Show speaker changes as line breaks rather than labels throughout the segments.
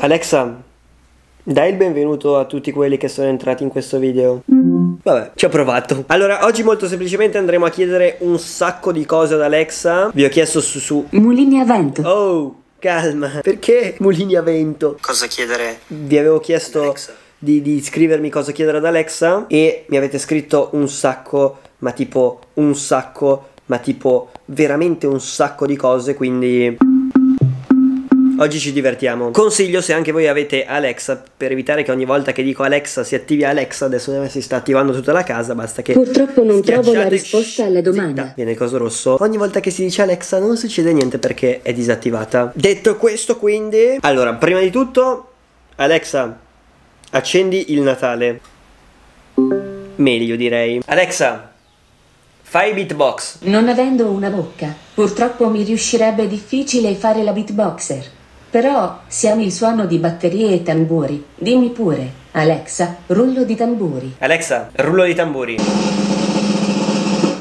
Alexa, dai il benvenuto a tutti quelli che sono entrati in questo video. Vabbè, ci ho provato. Allora, oggi molto semplicemente andremo a chiedere un sacco di cose ad Alexa. Vi ho chiesto su su.
Mulini a vento.
Oh, calma. Perché mulini a vento?
Cosa chiedere?
Vi avevo chiesto
Alexa.
di, di scrivermi cosa chiedere ad Alexa e mi avete scritto un sacco, ma tipo un sacco, ma tipo veramente un sacco di cose, quindi... Oggi ci divertiamo. Consiglio se anche voi avete Alexa, per evitare che ogni volta che dico Alexa si attivi Alexa, adesso si sta attivando tutta la casa, basta che...
Purtroppo non trovo la risposta alla domanda.
Zitta. Viene il coso rosso. Ogni volta che si dice Alexa non succede niente perché è disattivata. Detto questo, quindi... Allora, prima di tutto, Alexa, accendi il Natale. Meglio direi. Alexa, fai beatbox.
Non avendo una bocca, purtroppo mi riuscirebbe difficile fare la beatboxer. Però siamo il suono di batterie e tamburi. Dimmi pure, Alexa, rullo di tamburi.
Alexa, rullo di tamburi.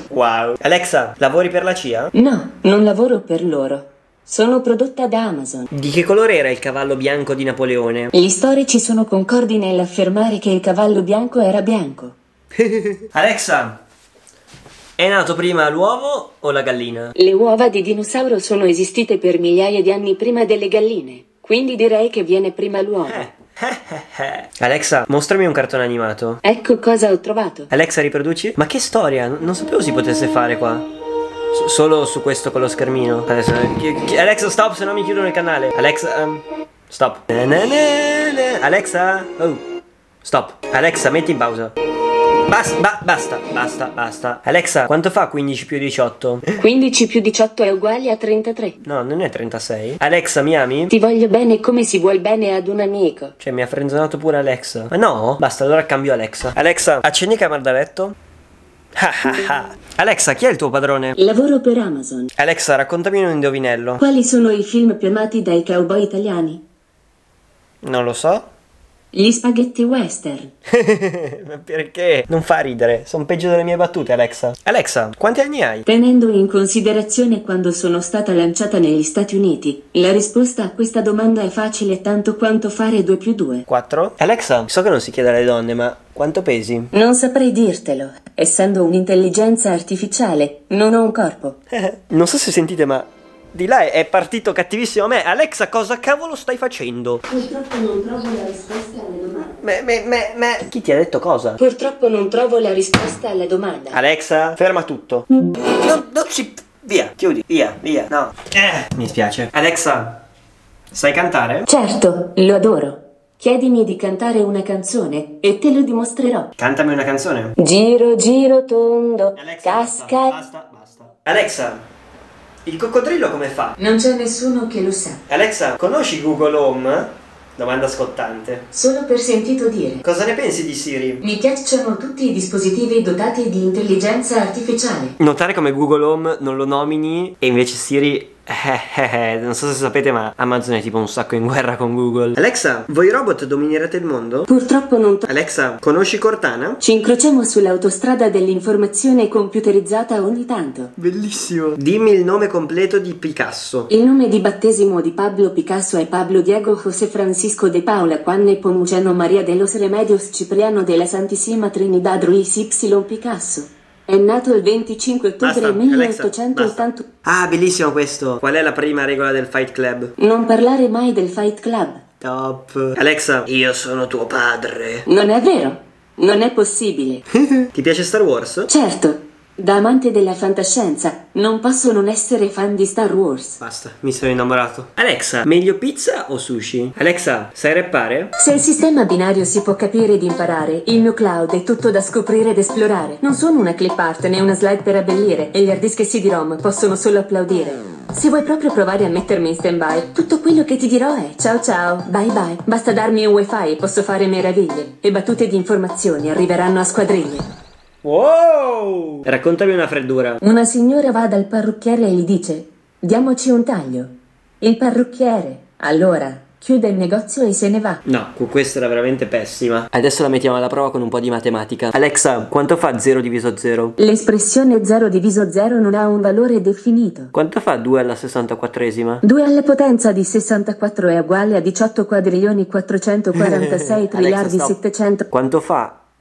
Wow. Alexa, lavori per la CIA?
No, non lavoro per loro. Sono prodotta da Amazon.
Di che colore era il cavallo bianco di Napoleone?
Gli storici sono concordi nell'affermare che il cavallo bianco era bianco.
Alexa, è nato prima l'uovo o la gallina?
Le uova di dinosauro sono esistite per migliaia di anni prima delle galline, quindi direi che viene prima l'uovo.
Alexa, mostrami un cartone animato.
Ecco cosa ho trovato.
Alexa, riproduci? Ma che storia? Non sapevo si potesse fare qua. S- solo su questo con lo schermino. Adesso, Alexa, stop, se no mi chiudono il canale. Alexa, um, stop. Na na na na. Alexa, oh, stop. Alexa, metti in pausa. Basta, ba- basta, basta, basta. Alexa, quanto fa 15 più 18?
15 più 18 è uguale a 33.
No, non è 36. Alexa, mi ami?
Ti voglio bene come si vuol bene ad un amico.
Cioè, mi ha frenzonato pure Alexa. Ma no? Basta, allora cambio Alexa. Alexa, accendi camera da letto. Alexa, chi è il tuo padrone?
Lavoro per Amazon.
Alexa, raccontami un indovinello.
Quali sono i film più amati dai cowboy italiani?
Non lo so.
Gli spaghetti western.
Ma perché? Non fa ridere. Sono peggio delle mie battute, Alexa. Alexa, quanti anni hai?
Tenendo in considerazione quando sono stata lanciata negli Stati Uniti, la risposta a questa domanda è facile tanto quanto fare 2 più 2.
4. Alexa, so che non si chiede alle donne, ma quanto pesi?
Non saprei dirtelo. Essendo un'intelligenza artificiale, non ho un corpo.
non so se sentite, ma di là è- partito cattivissimo a me. Alexa, cosa cavolo stai facendo?
Purtroppo non trovo la risposta alla domanda.
Me, me, me, me. Chi ti ha detto cosa?
Purtroppo non trovo la risposta alla domanda.
Alexa, ferma tutto. Non, non si... Via, chiudi, via, via, no. Eh, mi spiace. Alexa, sai cantare?
Certo, lo adoro. Chiedimi di cantare una canzone e te lo dimostrerò.
Cantami una canzone.
Giro, giro tondo,
Alexa,
casca.
basta, basta. Alexa, il coccodrillo come fa?
Non c'è nessuno che lo sa,
Alexa, conosci Google Home? Domanda scottante.
solo per sentito dire.
Cosa ne pensi di Siri?
Mi piacciono tutti i dispositivi dotati di intelligenza artificiale.
Notare come Google Home non lo nomini e invece Siri... eh, eh, eh, non so se sapete ma Amazon è tipo un sacco in guerra con Google. Alexa, voi robot dominerete il mondo?
Purtroppo non to-
Alexa, conosci Cortana?
Ci incrociamo sull'autostrada dell'informazione computerizzata ogni tanto.
Bellissimo. Dimmi il nome completo di Picasso.
Il nome di battesimo di Pablo Picasso è Pablo Diego José Francisco de Paula Juan Nepomuceno María de los Remedios Cipriano de la Santissima Trinidad Ruiz Y Picasso. È nato il 25 ottobre
Basta, Alexa,
1881.
Ah, bellissimo questo. Qual è la prima regola del Fight Club?
Non parlare mai del Fight Club.
Top. Alexa, io sono tuo padre.
Non è vero. Non è possibile.
Ti piace Star Wars?
Certo, da amante della fantascienza, non posso non essere fan di Star Wars.
Basta, mi sono innamorato. Alexa, meglio pizza o sushi? Alexa, sai rappare?
Se il sistema binario si può capire ed imparare, il mio cloud è tutto da scoprire ed esplorare. Non sono una clip art né una slide per abbellire, e gli hard disk CD-ROM possono solo applaudire. Se vuoi proprio provare a mettermi in stand-by, tutto quello che ti dirò è ciao ciao, bye bye. Basta darmi un wifi e posso fare meraviglie. E battute di informazioni arriveranno a squadriglie.
Wow! Raccontami una freddura.
Una signora va dal parrucchiere e gli dice: Diamoci un taglio. Il parrucchiere, allora, chiude il negozio e se ne va.
No, questa era veramente pessima. Adesso la mettiamo alla prova con un po' di matematica. Alexa, quanto fa 0 diviso 0?
L'espressione 0 diviso 0 non ha un valore definito.
Quanto fa 2 alla 64esima?
2 alla potenza di 64 è uguale a 18 quadrilioni 446 triliardi
stop.
700.
Quanto fa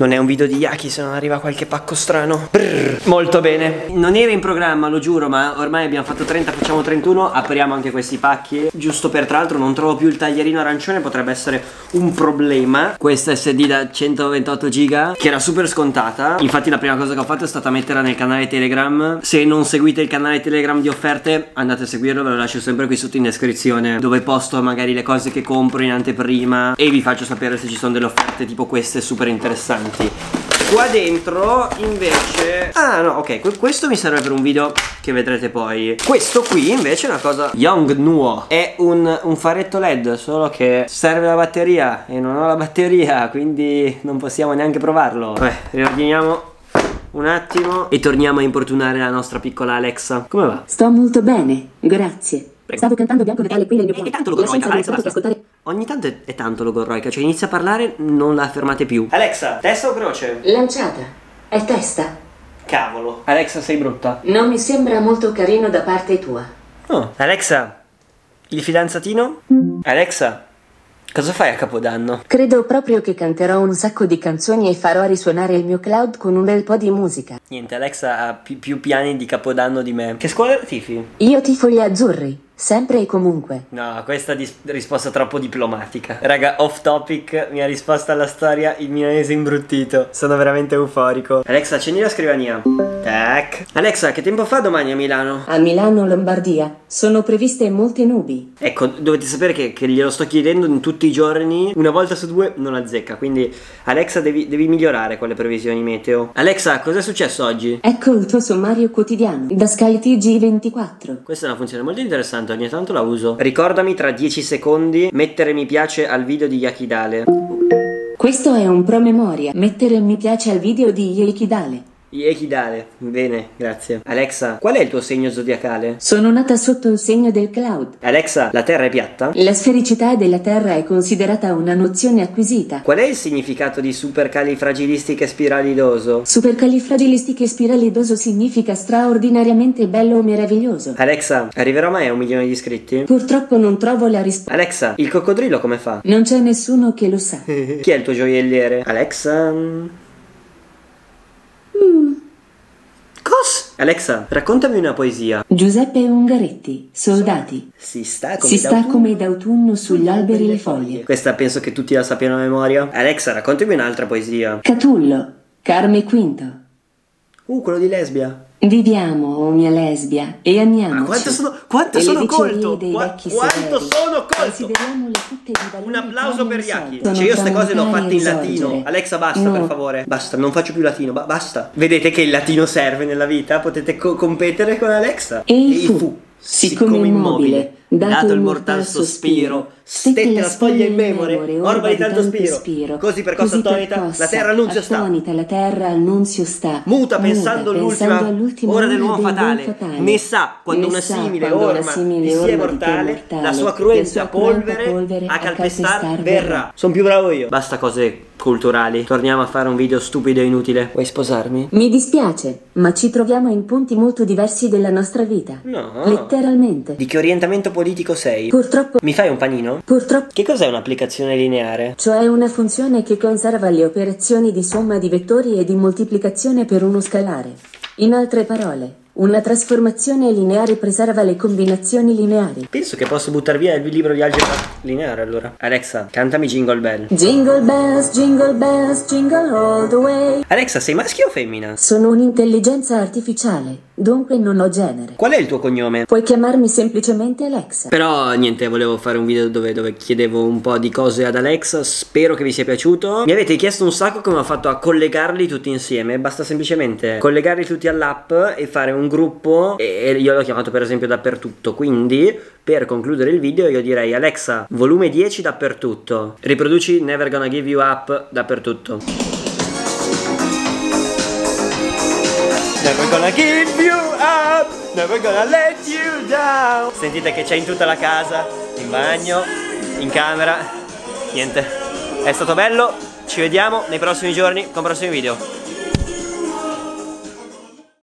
Non è
un video di Yaki se non arriva qualche pacco strano. Brrr, molto bene. Non era in programma, lo giuro, ma ormai abbiamo fatto 30, facciamo 31. Apriamo anche questi pacchi. Giusto per tra l'altro non trovo più il taglierino arancione, potrebbe essere un problema. Questa SD da 128 giga, che era super scontata. Infatti la prima cosa che ho fatto è stata metterla nel canale Telegram. Se non seguite il canale Telegram di offerte, andate a seguirlo, ve lo lascio sempre qui sotto in descrizione, dove posto magari le cose che compro in anteprima e vi faccio sapere se ci sono delle offerte tipo queste super interessanti. Qua dentro invece Ah no ok questo mi serve per un video che vedrete poi. Questo qui invece è una cosa Young Nuo. È un, un faretto led solo che serve la batteria E non ho la batteria quindi non possiamo neanche provarlo. Vabbè riordiniamo un attimo E torniamo a importunare la nostra piccola Alexa. Come va?
Sto molto bene, grazie.
Prego.
Stavo cantando Bianco Natale qui nel mio
E
piano.
tanto lo
Lasciate
Alexa, basta.
ascoltare
Ogni tanto è, è tanto logorroica Cioè inizia a parlare non la fermate più Alexa testa o croce?
Lanciata. È testa.
Cavolo Alexa sei brutta
Non mi sembra molto carino da parte tua.
Oh, Alexa, il fidanzatino? Alexa, cosa fai a Capodanno?
Credo proprio che canterò un sacco di canzoni e farò risuonare il mio cloud con un bel po' di musica.
Niente, Alexa ha pi- più piani di Capodanno di me. Che scuola tifi?
Io tifo gli azzurri, sempre e comunque.
No, questa dis- risposta troppo diplomatica. Raga, off topic, mi ha risposto alla storia il milanese imbruttito. Sono veramente euforico. Alexa, accendi la scrivania. Tac. Alexa, che tempo fa domani a Milano?
A Milano, Lombardia, sono previste molte nubi.
Ecco, dovete sapere che, che glielo sto chiedendo in tutti i giorni, una volta su due non azzecca, quindi Alexa devi, devi migliorare con le previsioni meteo. Alexa, cos'è successo oggi?
Ecco il tuo sommario quotidiano, da Sky TG24.
Questa è una funzione molto interessante, ogni tanto la uso. Ricordami tra 10 secondi mettere mi piace al video di Yakidale.
Questo è un promemoria, mettere mi piace al video di Yekidale.
Yakidale, bene, grazie. Alexa, qual è il tuo segno zodiacale?
Sono nata sotto il segno del cloud.
Alexa, la Terra è piatta?
La sfericità della Terra è considerata una nozione acquisita.
Qual è il significato di supercalifragilistiche spiralidoso?
Supercalifragilistiche spiralidoso significa straordinariamente bello o meraviglioso.
Alexa, arriverò mai a un milione di iscritti?
Purtroppo non trovo la risposta.
Alexa, il coccodrillo come fa?
Non c'è nessuno che lo sa.
Chi è il tuo gioielliere? Alexa. Mm. Cos? Alexa, raccontami una poesia.
Giuseppe Ungaretti, soldati.
Si sta come
Si sta
d'autunno
come d'autunno sugli alberi le foglie.
Questa penso che tutti la sappiano a memoria. Alexa, raccontami un'altra poesia.
Catullo, Carme Quinto.
Uh, quello di lesbia.
Viviamo, o mia lesbia, e amiamoci.
Ma quanto sono- quanto
E
sono colto? Qua- quanto sono colto? Un applauso per Yaki. Cioè, io queste cose le ho fatte in
e
latino. Alexa, basta,
No.
per favore. Basta, non faccio più latino. ba- basta. Vedete che il latino serve nella vita? Potete co- competere con Alexa.
E il fu, siccome immobile, dato il mortal sospiro,
stette la spoglia in memore, orba di tanto spiro. Così per cosa attonita, la terra annunzio sta.
Attonita la terra annunzio sta.
Muta pensando all'ultima ora dell'uomo fatale, ne sa quando una simile orma di sia mortale, la sua
la
cruenta polvere a calpestar
verrà.
Sono più bravo io. Basta cose culturali. Torniamo a fare un video stupido e inutile. Vuoi sposarmi?
Mi dispiace, ma ci troviamo in punti molto diversi della nostra vita.
No.
Letteralmente.
Di che orientamento politico sei?
Purtroppo,
Mi fai un panino?
Purtroppo,
Che cos'è un'applicazione lineare?
cioè una funzione che conserva le operazioni di somma di vettori e di moltiplicazione per uno scalare. In altre parole, una trasformazione lineare preserva le combinazioni lineari.
Penso che posso buttare via il libro di algebra lineare allora. Alexa, cantami Jingle Bell.
Jingle bells, jingle bells, jingle all the way.
Alexa, sei maschio o femmina?
Sono un'intelligenza artificiale. Dunque non ho genere.
Qual è il tuo cognome?
Puoi chiamarmi semplicemente Alexa.
Però niente, volevo fare un video dove, dove, chiedevo un po' di cose ad Alexa, spero che vi sia piaciuto. Mi avete chiesto un sacco come ho fatto a collegarli tutti insieme, basta semplicemente collegarli tutti all'app e fare un gruppo e io l'ho chiamato per esempio dappertutto, quindi per concludere il video io direi Alexa, volume 10 dappertutto, riproduci Never Gonna Give You Up dappertutto. Never gonna give you up, never gonna let you down. Sentite che c'è in tutta la casa, in bagno, in camera. Niente, è stato bello. Ci vediamo nei prossimi giorni con prossimi video.